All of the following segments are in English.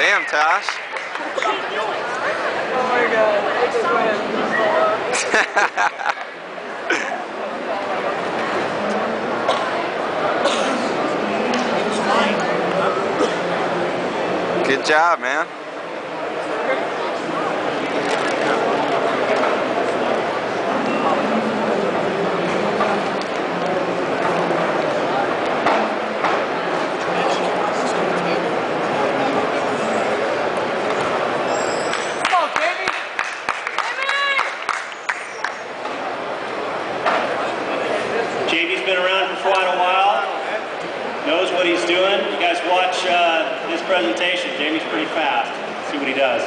Damn, Tosh. Oh my god, I went. Good job, man. Quite a while, knows what he's doing. You guys watch uh, his presentation. Jamie's pretty fast. See what he does.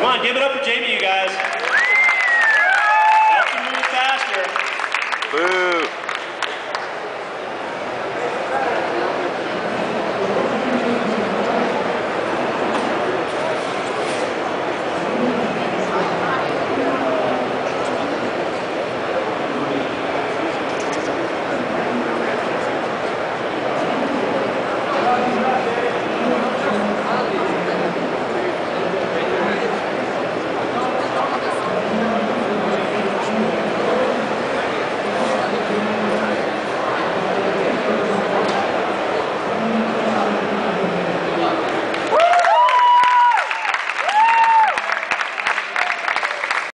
Come on, give it up for Jamie, you guys. Help him move faster. Boo.